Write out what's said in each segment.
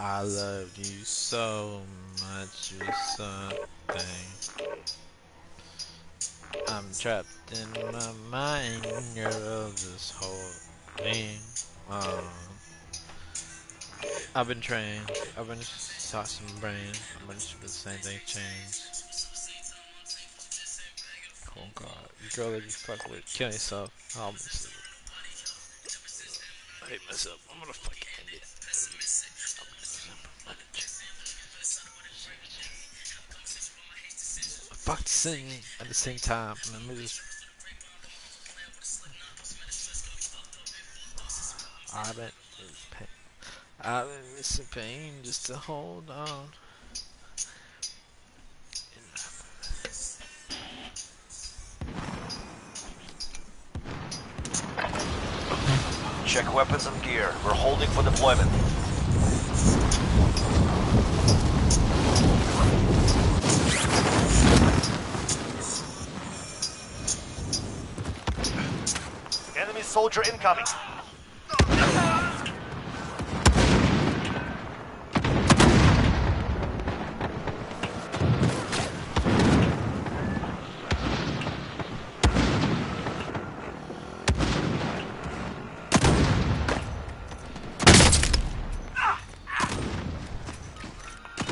I love you so much, you're something. I'm trapped in my mind, girl, this whole thing. Um, I've been trained, I've been taught some brain, I've been the same thing change. Oh god, you girl that you fuck with, kill yourself. I'll miss I hate myself, I'm gonna fucking At the same time. Just. I've been pain. I've been missing pain just to hold on. Check weapons and gear. We're holding for deployment. Soldier incoming.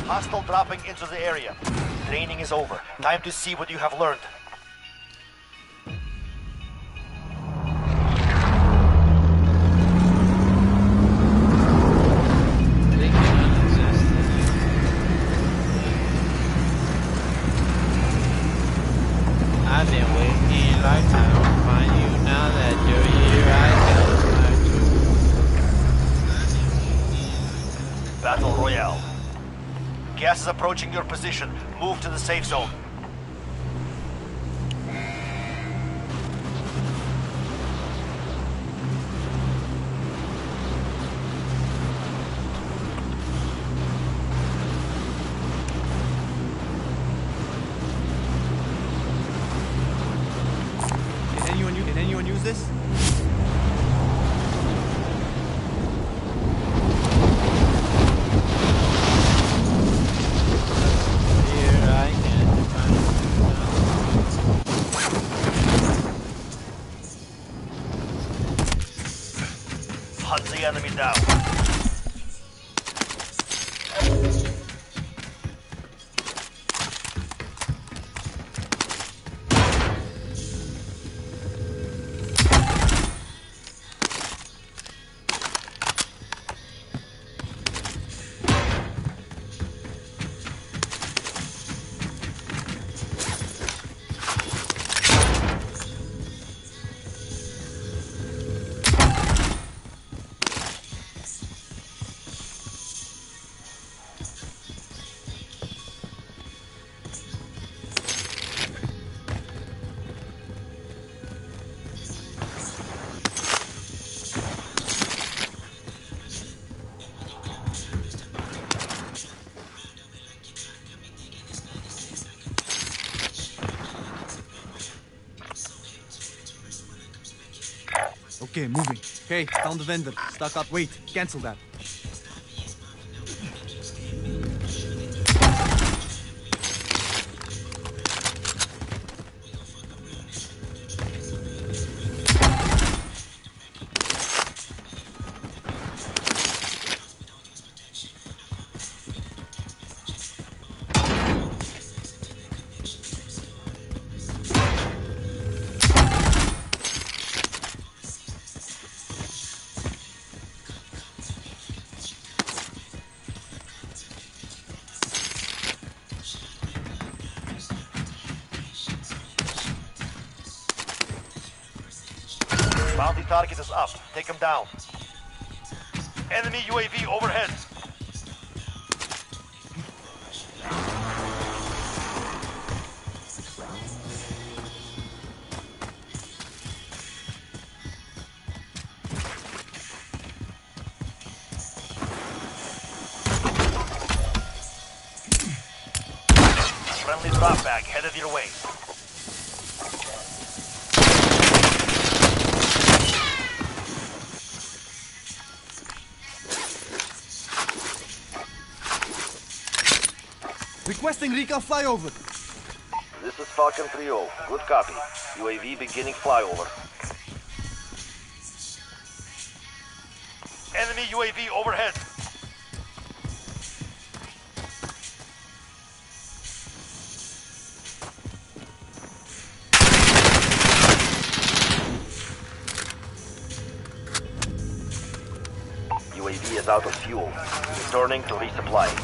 Hostile dropping into the area. Training is over. Time to see what you have learned. Approaching your position. Move to the safe zone. Okay, moving. Okay, found the vendor. Stuck up. Wait, cancel that. Requesting recon flyover. This is Falcon 3-0. Good copy. UAV beginning flyover. Enemy UAV overhead. UAV is out of fuel. Returning to resupply.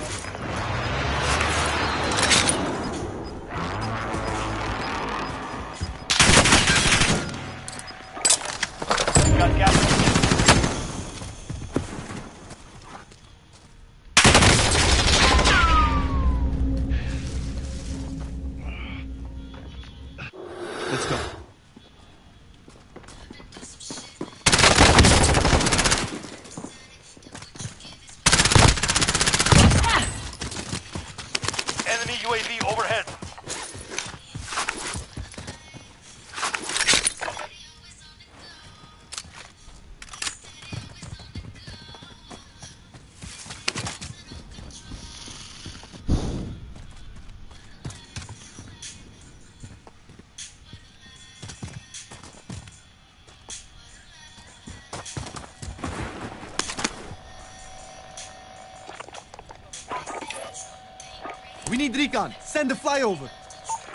Recon. Send the flyover.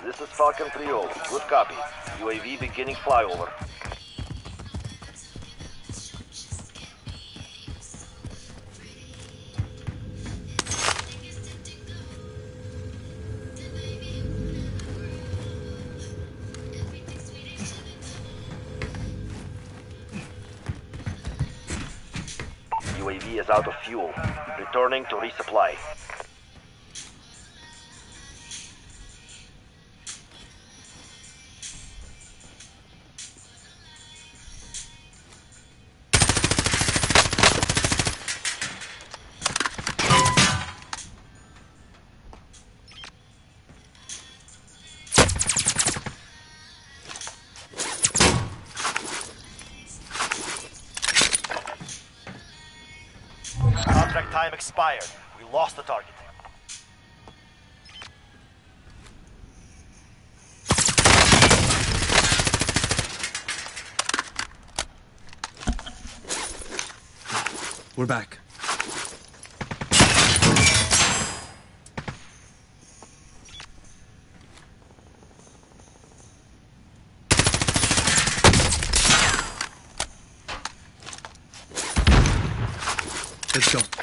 This is Falcon 3-0. Good copy. UAV beginning flyover. UAV is out of fuel. Returning to resupply. Expired. We lost the target. We're back. Let's go.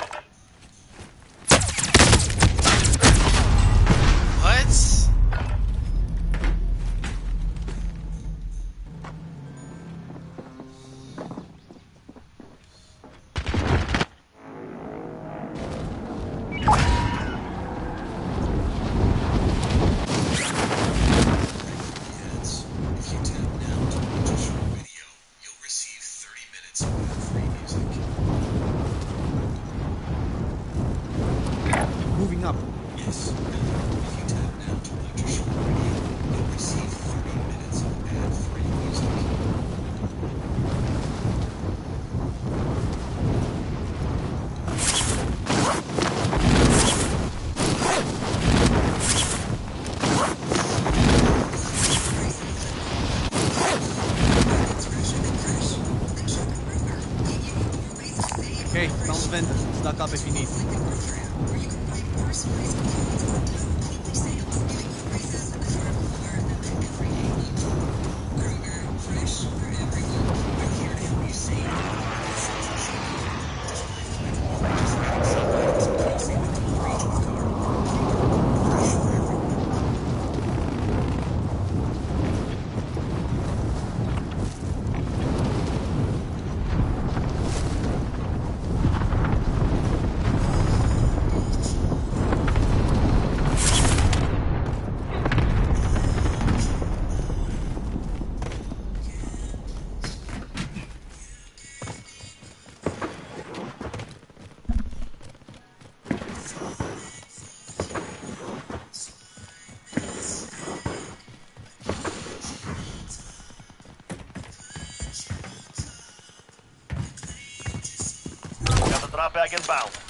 Drop inbound.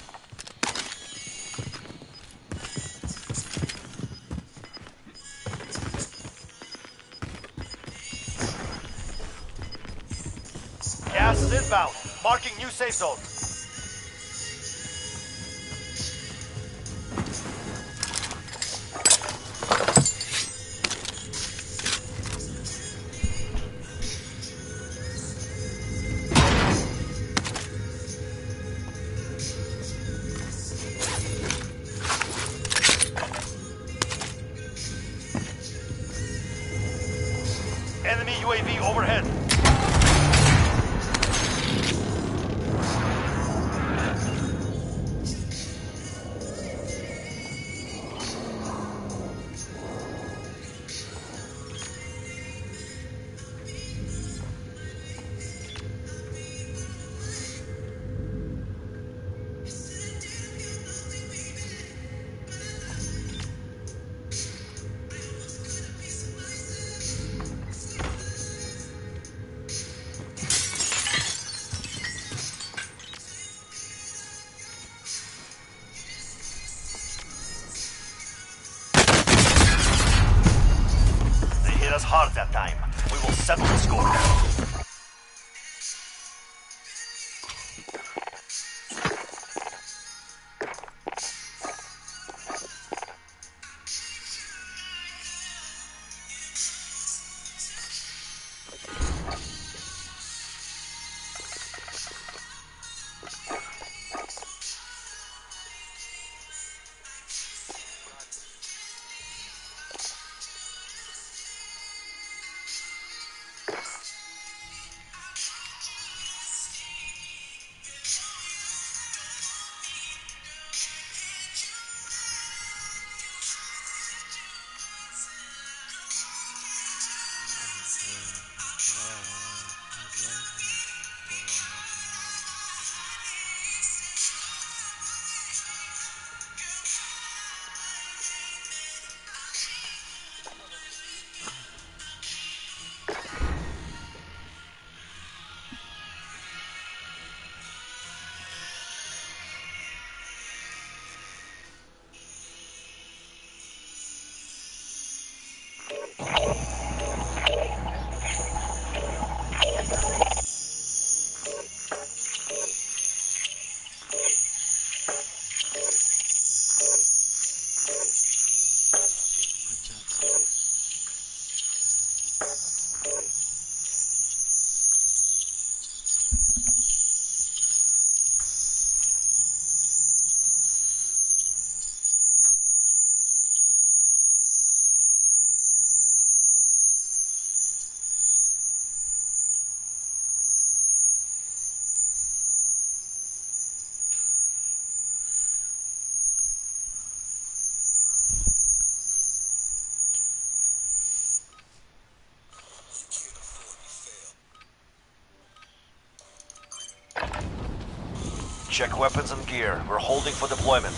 Check weapons and gear. We're holding for deployment.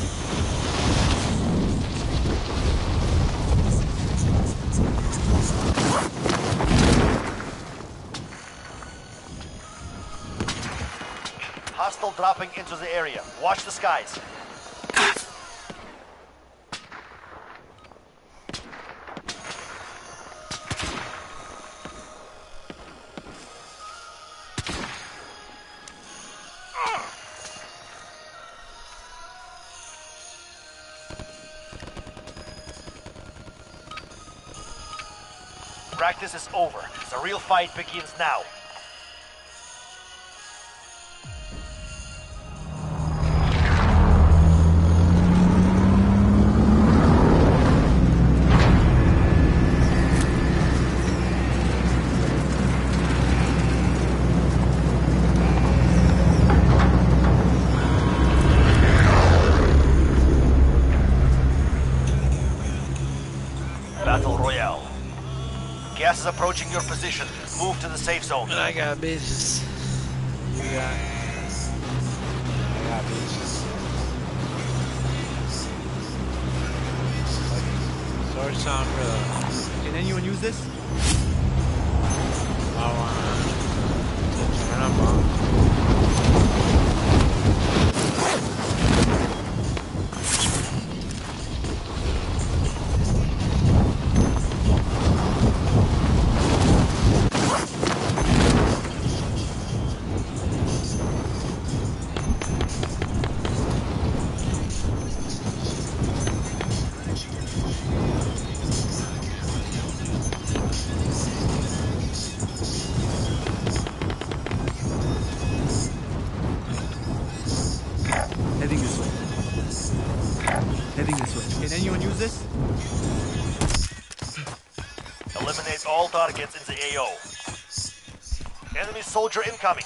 Hostile dropping into the area. Watch the skies. Practice is over. The real fight begins now. Approaching your position. Move to the safe zone. I got bitches. You got. I got bitches. Sword sound. Can anyone use this? All targets in the AO. Enemy soldier incoming.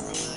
Mark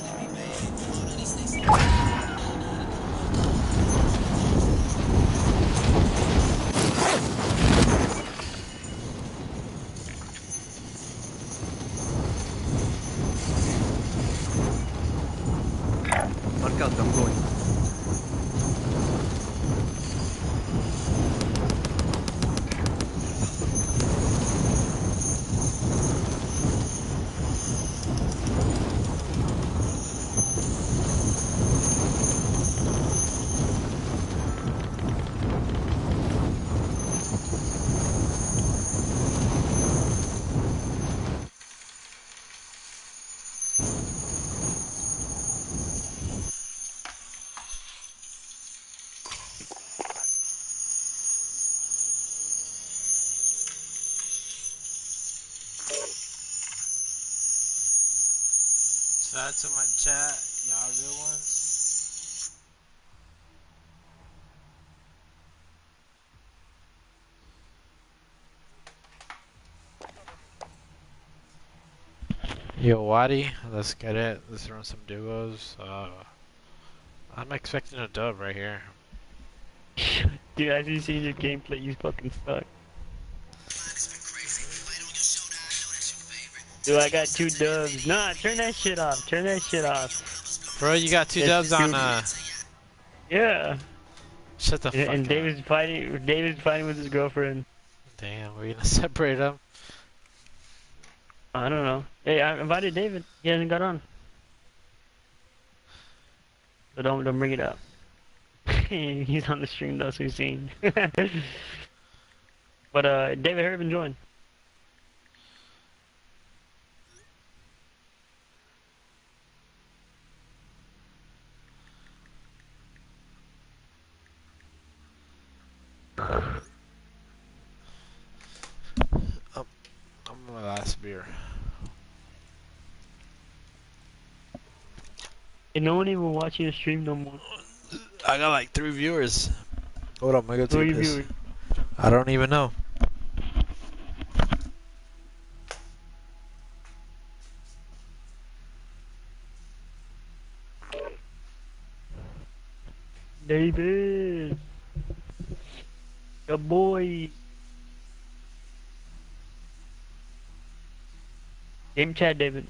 Shout out to my chat, y'all real ones. Yo, Wadi, let's get it. Let's run some duos. Uh, I'm expecting a dub right here. Dude, as you see your gameplay, you fucking suck. Dude, I got two dubs. Nah, turn that shit off. Turn that shit off. Bro, you got two It's dubs on, uh, Yeah. shut the And, fuck and up. David's fighting. David's fighting with his girlfriend. Damn, we're gonna separate them. I don't know. Hey, I invited David. He hasn't got on. So don't don't bring it up. He's on the stream though, so he's seen. but uh, David Herbin joined. beer. And no one even watching the stream no more. I got like three viewers. Hold on, I'm gonna go Three take this. viewers. I don't even know. David. Your boy. Game chat, David.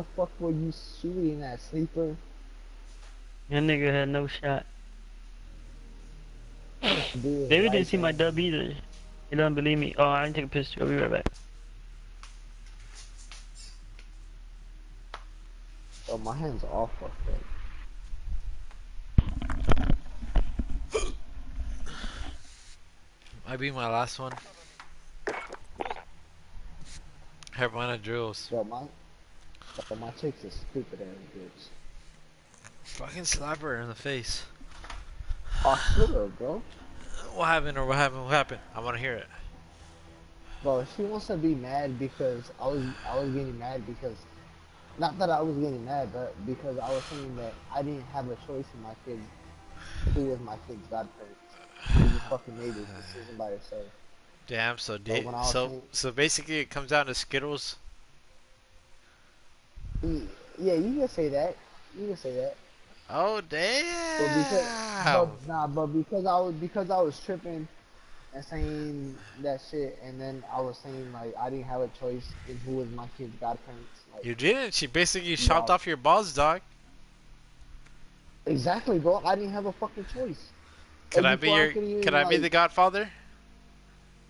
The fuck were you shooting at sleeper? That nigga had no shot. Dude, David right didn't see my dub either. He doesn't believe me. Oh, I didn't take a picture. I'll be right back. Oh, my hands are all fucked up. Might be my last one. Havana drills. Bro, my, bro, my chick's a stupid ass bitch. Fucking slap her in the face. I should've, bro. What happened or what happened? What happened? I want to hear it. Bro, she wants to be mad because I was I was getting mad because not that I was getting mad, but because I was saying that I didn't have a choice in my kids who was my kid's godparents. You just fucking made this decision by yourself. Damn. So da- when I was so saying- so basically it comes down to Skittles. Y- Yeah, you can say that. You can say that. Oh But because, damn. but, nah, but because I was because I was tripping and saying that shit, and then I was saying like I didn't have a choice in who was my kid's godparents. Like, You didn't. She basically chopped off your balls, dog. exactly, bro. I didn't have a fucking choice. Could And I be your? could even, Could I be the Godfather?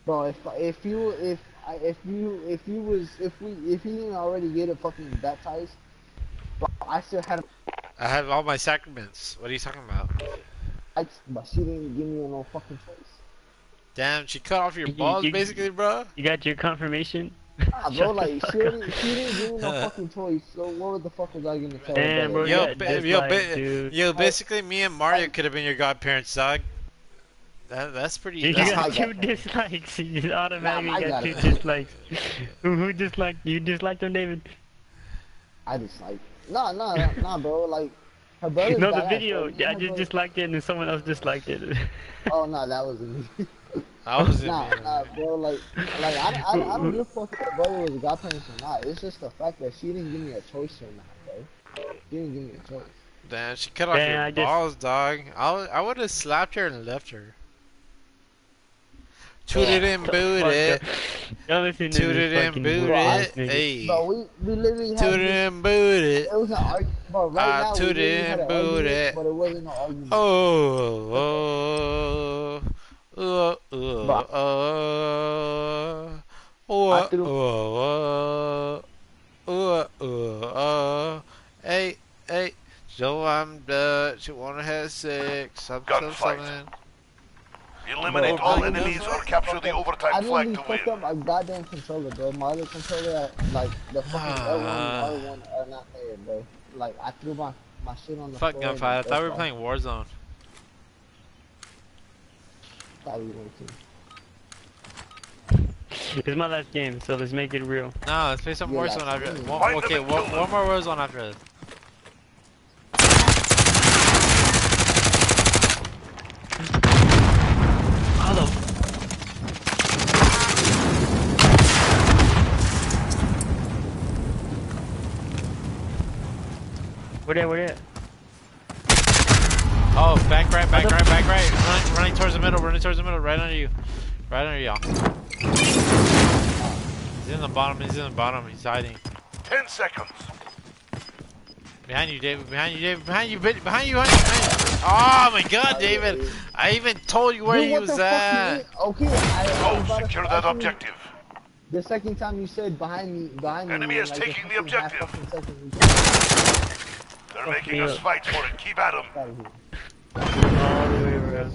Bro, if if you if I if you if you was if we if you didn't already get it fucking baptized, bro, I still had a I have all my sacraments. What are you talking about? right, but she didn't give me no fucking choice. Damn, she cut off your You- balls, you- basically, bro. You got your confirmation? Nah, bro, like she, didn't, she didn't give me no fucking choice. So what the fuck was I gonna tell Damn, her? bro, brother? Yo, got ba- yo, dislikes, ba- dude. yo, basically, me and Mario could have been your godparents, dog. That, that's pretty. You That's how I got two got- dislikes. You automatically Nah, got got two it. dislikes. who, who disliked? You disliked them, David? I just like nah nah nah, nah bro like her brother. no, the video. I just disliked it, and then someone else disliked it. Oh no, that wasn't me. I was in nah there. nah bro like like I, I, I don't give a fuck if her brother was a godparents or not. It's just the fact that she didn't give me a choice or not, bro. She didn't give me a choice. Damn, she cut off Damn, your I just- balls, dog. I, w- I would have slapped her and left her. Tooted and Shut the fuck booted. up. Don't listen to Tooted this and fucking booted. bullshit nigga. Hey. Bro, we we literally had Tooted this, and booted. it was an argument. Bro, right I now we tooted literally had and an argument, booted. but it wasn't an argument. Oh, oh, oh, oh, Bah. oh, oh, I threw- oh, oh, oh, oh, hey, hey, so I'm Dutch, you wanna have sex, I'm so Gunfight. something. Eliminate Bro, all I- enemies or capture the I overtime flag literally to fucked win. up my goddamn controller, bro. My other controller, like the fucking L1 and R1 are not there, bro. Like I threw my my shit on the Fuck floor. gunfight, I thought we were playing Warzone. thought we were too. It's my last game, so let's make it real. No, let's play some Yeah, Warzone after, me. one, okay, one, one more Warzone after this. Where they? Where they? Oh, back right, back right, back right, running, running towards the middle, running towards the middle, right under you, right under y'all. He's in the bottom, he's in the bottom, he's hiding. Ten seconds. Behind you, David. Behind you, David. Behind you, behind you, behind you. Behind you. Oh my God, David! I even told you where Dude, he was at. Okay, I, I was Go, about to- secure that objective. The second time you said behind me, behind me. Enemy is like, taking the fucking objective. They're Fuck making us up. fight for it. Keep at them. All the way around.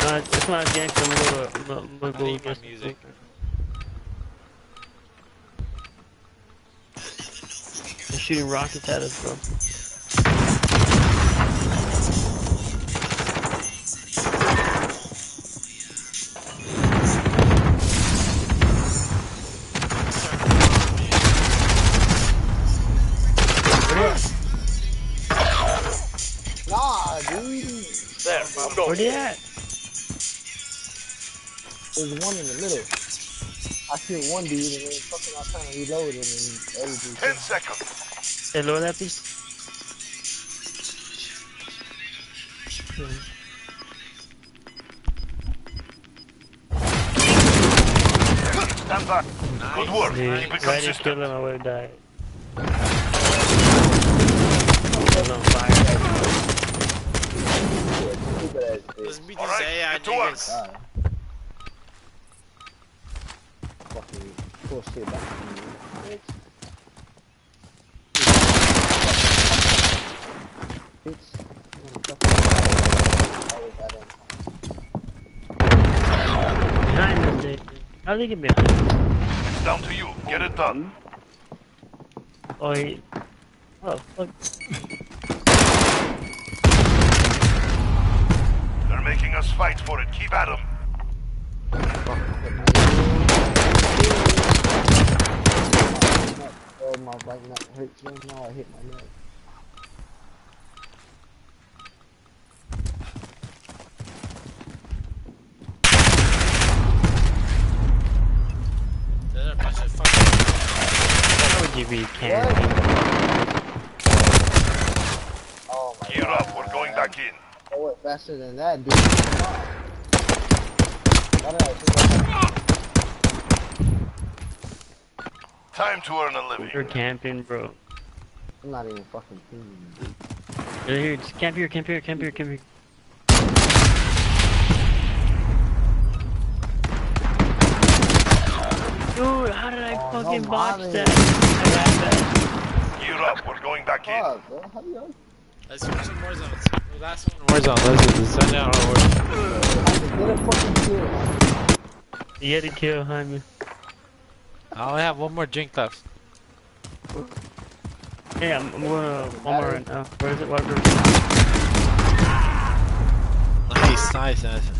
Uh, it's. I'm gonna, I'm to music. They're shooting rockets at us, bro. Oh, I'm going. Where they at? There's one in the middle. I kill one dude and then fucking I'm trying to reload it and everything. Ten seconds. Hey, lower that piece. Stand back. Good work. Dude, Keep it right in consistent. kill him, I would've died. He's on fire. Stupid ass Let's bitch. beat All these right, AI to work. niggas. Fucking pull shit back to me, bitch. Bitch. Always had them. Behind them, dude. How did they get behind? It's down to you. Get it done. Oh, he... Oh, fuck. Making us fight for it. Keep at them. Oh, my right nut hurts right now. I hit my neck. They're a bunch of. How would you be camping? Oh Gear up. We're going back in. I went faster than that, dude. Come on. Why did I think I- Time to earn a living. You're camping, bro. I'm not even fucking thinking, dude. Here, here, just camp here, camp here, camp here, camp here. Dude, how did I Oh, no fucking botch mommy. that? I got that. Gear up. We're going back in. Fuck, bro. How you know? Let's do some more zones. The last one. Warzone. Let's do send down on Warzone. I can get a fucking kill. You had to kill Jaime. I only have one more drink left. Hey, I'm, I'm going to one more right now. Where is it? What room? Nice, nice, nice.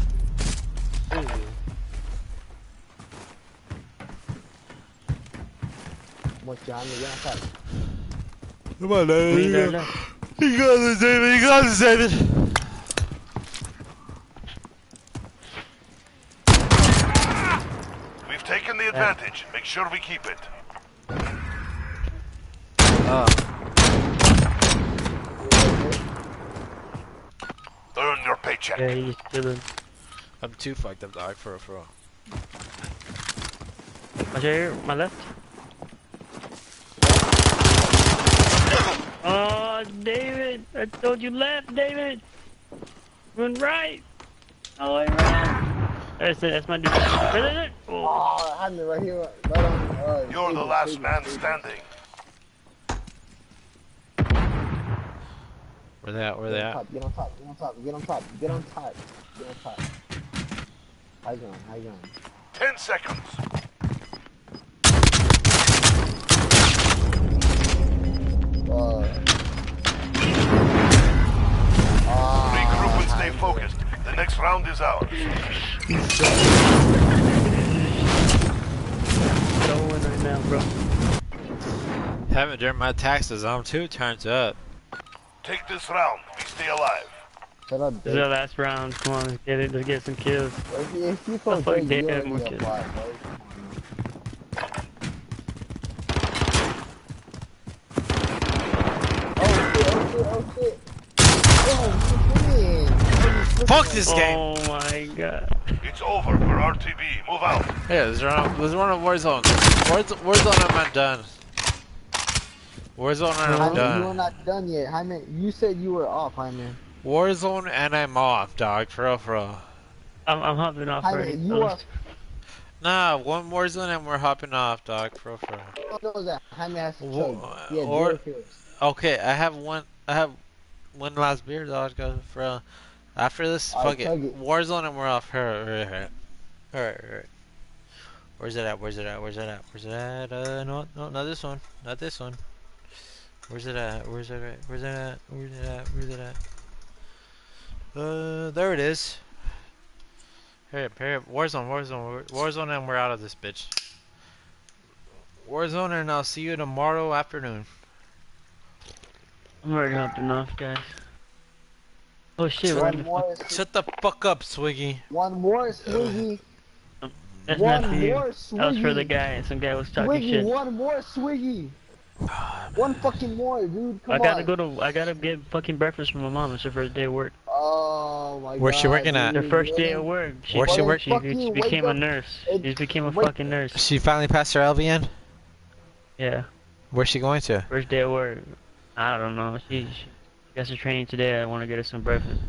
What's your hand again? I thought- Come on, Three there David. left. You got this, David. You got this, David. We've taken the advantage. Make sure we keep it. Oh, Earn your paycheck. Yeah, he's chilling. I'm too fucked up, dog. For real, for real. Watch out here, my left. Oh, David! I told you left, David! Run right! Oh, wait, right! That's, it, that's my dude. Right there, there. Oh, I had me right here. Right on. You're the last man standing. Where they at? Where they Get on top, get on top, get on top, get on top, get on top, get on top. High ground, high ground. Ten seconds. Regroup and stay focused. The next round is ours. don't win right now, bro. Haven't during my taxes. I'm two turns up. Take this round. We stay alive. shut up, This is Dave. our last round. Come on, let's get it. Let's get some kills. If you, if you go fuck Drake, Dave you already more a kids. bot, bro. Oh shit, oh shit, oh. Oh. Fuck this oh game. Oh my god. It's over. We're RTB. Move out. Yeah, let's run. Let's run a Warzone. Warz- Warzone, I'm not done. Warzone, and I'm Jaime, you are not done yet. Jaime, you said you were off, Jaime. Warzone, and I'm off, dog. For real, for real. I'm, I'm hopping off Jaime, already. you are. Nah, one Warzone, and we're hopping off, dog. For real, for real. What was that? Jaime has to Wha- choke. Yeah, or- Okay, I have one. I have one last beer, dog. For real. After this, fuck it. it. Warzone and we're off. Alright, alright, alright. Alright, alright. Where's it at? Where's it at? Where's it at? Where's it at? Uh, no, no, not this one. Not this one. Where's it at? Where's it at? Where's it at? Where's it at? Where's it at? Uh, there it is. Hurry up, hurry up. Warzone, Warzone, Warzone, and we're out of this bitch. Warzone, and I'll see you tomorrow afternoon. I'm already hopping off, guys. Oh shit, we're in One the more, Shut the fuck up, Swiggy. one more Swiggy. Oh, that's one not for you. more That was for the Swiggy. guy. Some guy was talking Swiggy, shit. one more Swiggy. Ah, one fucking more, dude. Come I gotta on. go to. I gotta get fucking breakfast from my mom. It's her first day of work. Oh my god. Where's she working at? Her first day yeah. of work. She, Where's she fucking- work- She, she became a nurse. and She became a wake- fucking nurse. She finally passed her LVN? Yeah. Where's she going to? First day of work. I don't know. She, she got some training today. I want to get her some breakfast.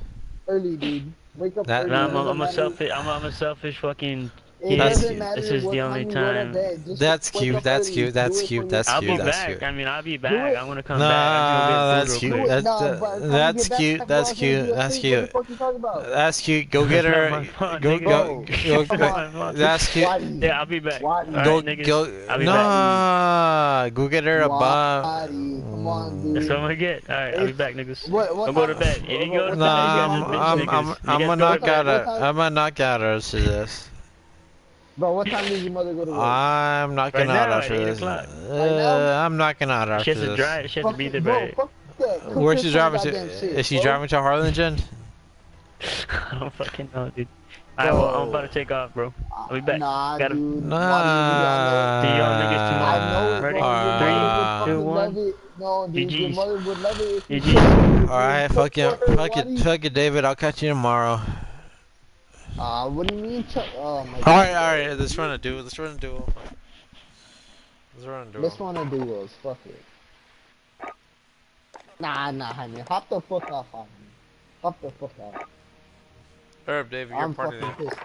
Early, dude. Wake up That- early. No, I'm, It a, doesn't I'm a selfish. I'm a, I'm a selfish fucking. It That's doesn't cute. matter This is what the only time you go to time- bed, just That's cute, that's cute, that's Do it cute, that's I'll cute, be that's back. cute. I mean, I'll be back. I'm gonna come Nah, back. I'm that's cute. That's- Nah, that- by the that's you get back, cute, that's cute, that's What cute. the fuck you talking about? That's cute. Go get her. not my fault, Go, nigga. go, go, Come go. on. That's cute. Yeah, I'll be back. Wadi. Alright, Go, go. I'll be. Nah, go get her a bomb. Come on, dude. That's what I'm gonna get. Alright, I'll be back, niggas. What, what I'll go to bed. If you go to bed, Nah, you I'm, guys are bitch I'm, niggas. I'm, You I'm guys gonna knock out her. I'm gonna knock out her after this. Bro, what time does your mother go to work? I'm knocking Right out now, after this. o'clock. Uh, I'm knocking out after She has to this. drive. She has to be there bro, by. fuck that. Cook Where's she driving to? shit, Is she bro. driving to Harlingen? I don't fucking know, dude. Alright, well, I'm about to take off, bro. I'll be back. Nah, Gotta- dude. Nah. See y'all niggas I tomorrow. know, Ready? bro. Your mother would Ah. fucking Two, one. love it. No, dude, your mother would love it GGs. All right, fuck you, fuck it, fuck it, David. I'll catch you tomorrow. Ah, what do you mean? Ch- oh my All god. right, all right. Let's run a duel. Let's run a duel. Let's run a duel. Let's want to do. Fuck it. Nah, nah, honey. Hop the fuck off on me. Hop the fuck off. Herb, David, you're I'm part of fucking it. pissed.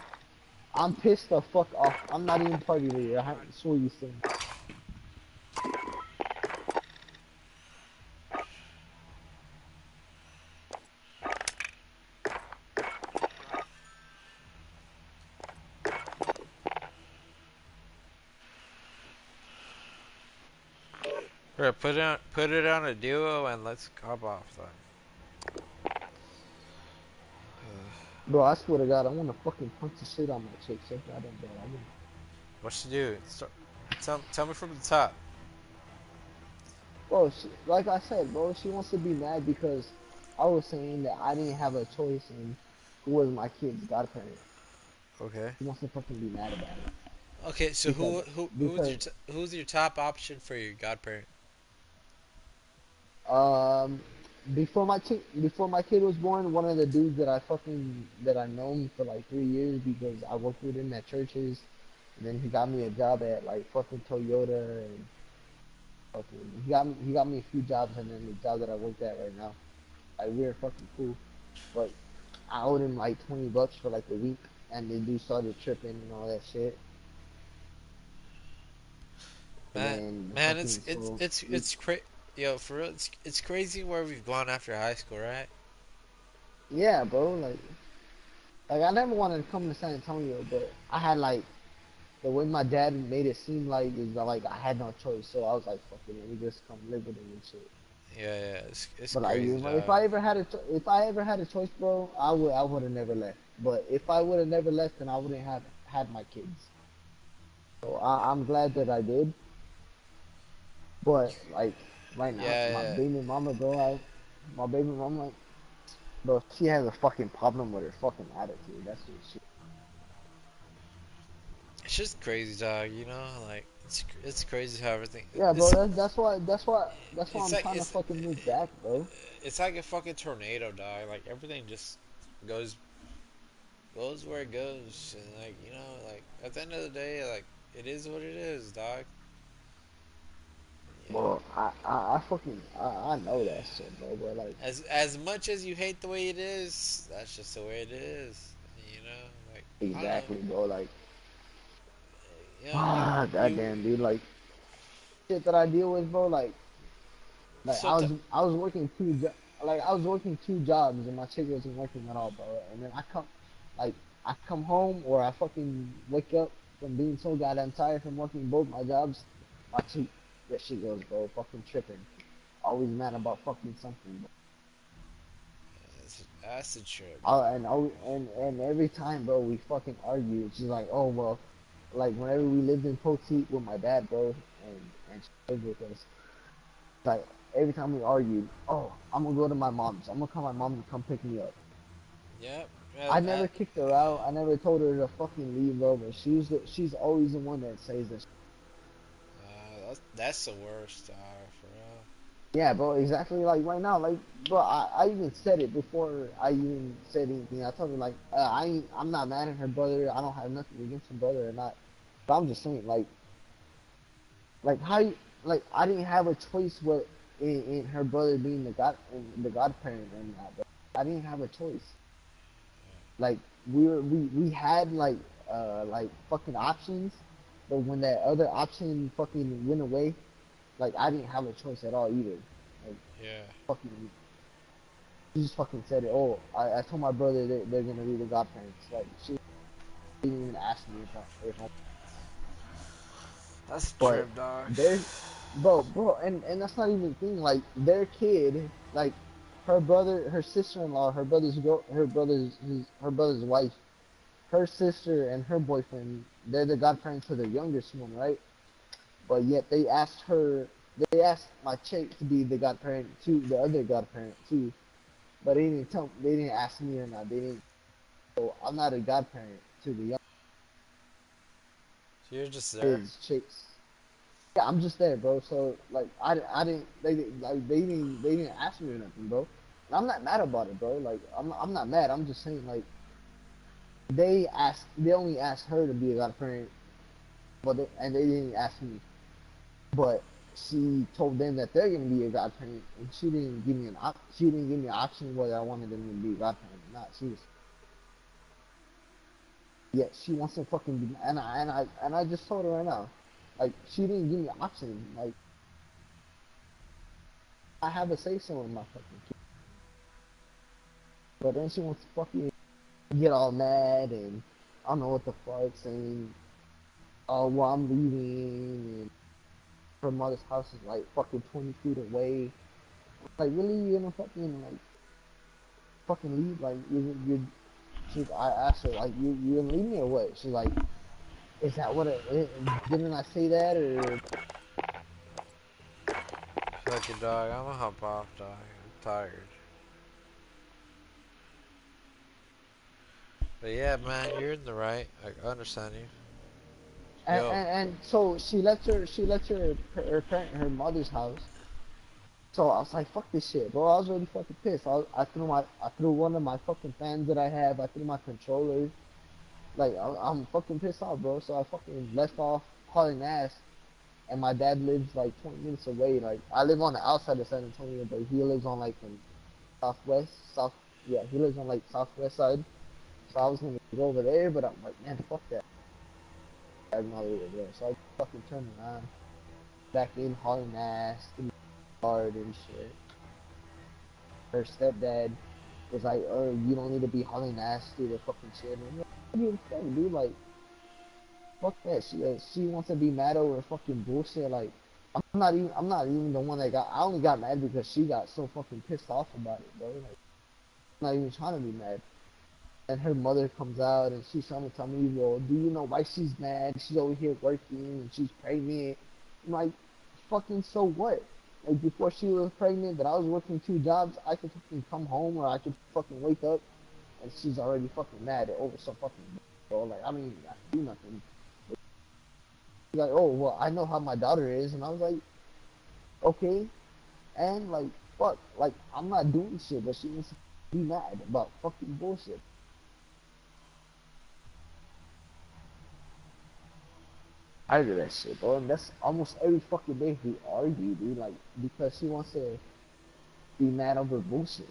I'm pissed the fuck off. I'm not even party leader. I swear you saying. Herb, put it on, put it on a duo, and let's cop off. Then. Bro, I swear to God, I want to fucking punch the shit on my chick so goddamn bad. I mean, What should do? Start, tell, tell me from the top. bro, she, like I said, bro, she wants to be mad because I was saying that I didn't have a choice in who was my kid's godparent. Okay. She wants to fucking be mad about it. Okay, so Because- who who who's your t- who's your top option for your godparent? Um, before my kid, before my kid was born, one of the dudes that I fucking that I known for like three years because I worked with him at churches, and then he got me a job at like fucking Toyota and fucking he got me he got me a few jobs and then the job that I worked at right now, like we're fucking cool, but I owed him like twenty bucks for like a week, and the dude started tripping and all that shit. Man, man, it's it's it's it's cra- Yo, for real, it's it's crazy where we've gone after high school, right? Yeah, bro. Like, like I never wanted to come to San Antonio, but I had like the way my dad made it seem like is that, like I had no choice. So I was like, fuck it, let me just come live with him and shit. Yeah, yeah, it's it's But like, crazy. if, if. I ever had a if I ever had a choice, bro, I would I would have never left. But if I would have never left, then I wouldn't have had my kids. So I, I'm glad that I did. But like right now, Yeah, my yeah. baby mama, bro, I, my baby mama, bro, she has a fucking problem with her fucking attitude. That's what she. It's just crazy, dog. You know, like it's it's crazy how everything. Yeah, bro. That's, that's why. That's why. That's why I'm like- trying to fucking move back, bro. it's like a fucking tornado, dog. Like everything just goes goes where it goes, and like you know, like at the end of the day, like it is what it is, dog. Yeah. Well, I, I, I fucking, I, I know that shit, bro. But like, As as much as you hate the way it is, that's just the way it is. You know, like I don't know. exactly, bro. Like, know, ah, goddamn, dude. Like, shit that I deal with, bro. Like, like So I was, I was working two, jo- like I was working two jobs and my chick wasn't working at all, bro. And then I come, like I come home or I fucking wake up from being so goddamn tired from working both my jobs. My chick, that shit goes, bro, fucking tripping. Always mad about fucking something. Bro. That's, a trip. Oh, and and and every time, bro, we fucking argue. She's like, oh well, like whenever we lived in Poteet with my dad, bro, and and she lived with us, like every time we argued, oh, I'm gonna go to my mom's. I'm gonna call my mom to come pick me up. Yep. I never kicked her out. I never told her to fucking leave, bro. But she's the, she's always the one that says this. That's, the worst, uh, for real. Yeah, bro, exactly like right now, like, bro, I, I even said it before I even said anything. I told her like, uh, I I'm not mad at her brother. I don't have nothing against her brother or not. But I'm just saying, like, like how, you, like, I didn't have a choice what in, in her brother being the god, the godparent and that. Bro. I didn't have a choice. Like we were, we we had like, uh, like fucking options, but when that other option fucking went away, like I didn't have a choice at all either. Yeah. Fucking, she just fucking said it. Oh, I, I told my brother that they're gonna be the godparents. Like she didn't even ask me if I, if I That's a But trip, dog. their bro, bro, and and that's not even the thing. Like their kid, like her brother, her sister-in-law, her brother's girl, her brother's his, her brother's wife, her sister and her boyfriend. They're the godparents for the youngest one, right? But yet they asked her, they asked my chick to be the godparent to the other godparent too. But they didn't tell, they didn't ask me or not. They didn't. So I'm not a godparent to the young So you're just there. chicks. Yeah, I'm just there, bro. So like, I, I didn't they didn't like they didn't they didn't ask me or nothing, bro. And I'm not mad about it, bro. Like I'm I'm not mad. I'm just saying like they asked they only asked her to be a godparent, but they, and they didn't ask me. But she told them that they're gonna be a godparent, and she didn't give me an op- she didn't give me an option whether I wanted them to be a godparent or not. She was yeah, she wants to fucking be, and I and I and I just told her right now, like she didn't give me an option. Like I have a say so in my fucking kid. But then she wants to fucking get all mad and I don't know what the fuck saying. Oh, well, I'm leaving and her mother's house is like fucking 20 feet away. Like really, you gonna fucking like fucking leave? Like you're, you she, I asked her, like, you, you gonna leave me or what? She's like, is that what it, didn't I say that or? Fuck it, dog. I'm gonna hop off, dog. I'm tired. But yeah, man, you're in the right. I understand you. And, and, and so she left her, she left her, her parent, her mother's house. So I was like, fuck this shit, bro. I was really fucking pissed. I, I threw my, I threw one of my fucking fans that I have. I threw my controller. Like, I, I'm fucking pissed off, bro. So I fucking left off hauling ass. And my dad lives like 20 minutes away. Like, I live on the outside of San Antonio, but he lives on like the southwest, south, yeah, he lives on like southwest side. So I was gonna go over there, but I'm like, man, fuck that. I'm not over there. So I fucking turned around, back in hauling ass, in the yard and shit. Her stepdad was like, oh, you don't need to be hauling ass through the fucking shit. And I'm like, what you dude? Like, fuck that. She she wants to be mad over fucking bullshit. Like, I'm not even I'm not even the one that got. I only got mad because she got so fucking pissed off about it, bro. Like, I'm not even trying to be mad. And her mother comes out and she's trying to tell me, well, do you know why she's mad? She's over here working and she's pregnant. I'm like, fucking so what? Like before she was pregnant, that I was working two jobs, I could fucking come home or I could fucking wake up and she's already fucking mad over some fucking bro. Like I even have do nothing. She's like, oh well, I know how my daughter is, and I was like, okay, and like fuck, like I'm not doing shit, but she wants to be mad about fucking bullshit. I do that shit, bro, and that's almost every fucking day we argue, dude. Like because she wants to be mad over bullshit.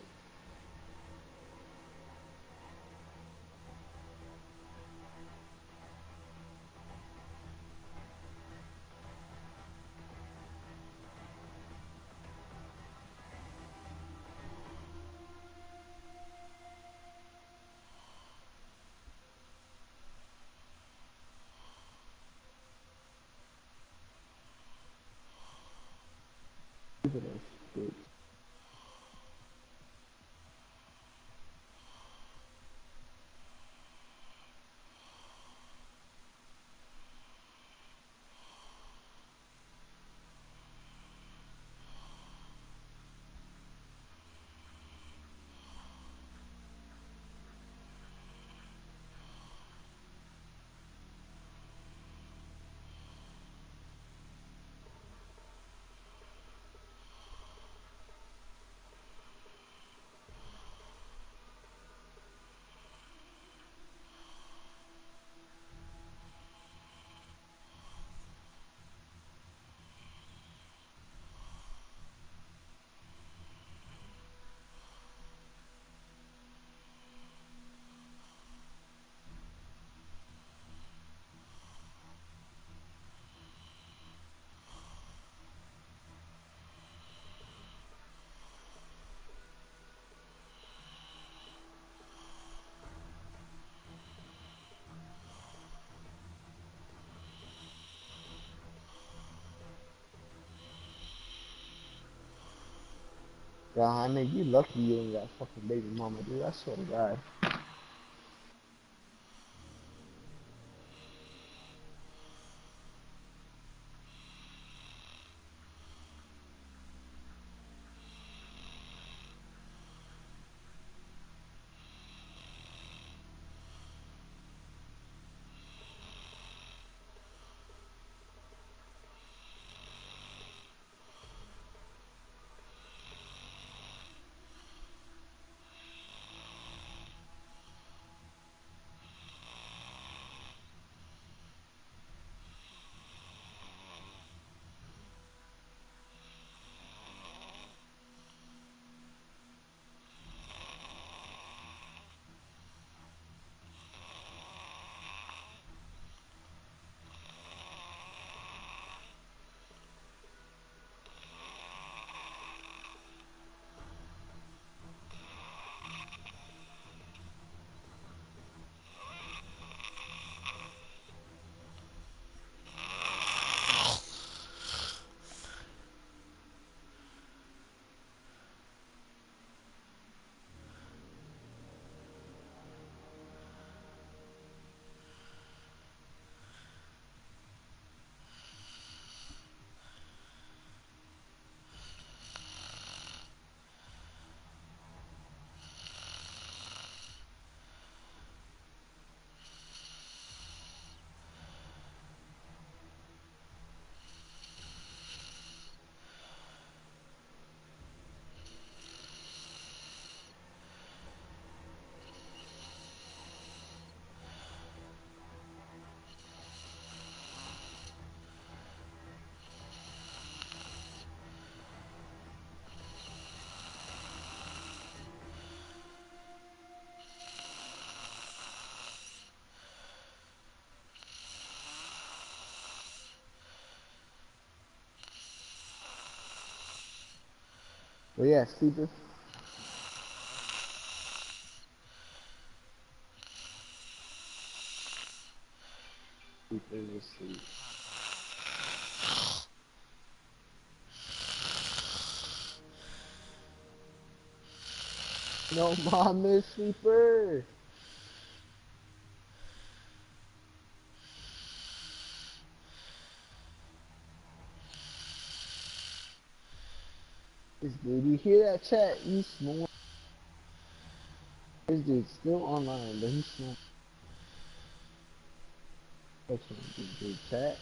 God, I mean, you lucky you ain't got fucking baby mama, dude. I swear to God. Well, yeah, sleeper. Is asleep. No, mom is sleeper. Dude, you hear that chat? He's snoring. This dude's still online, but he's snoring. That's what dude, chat.